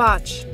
Botch.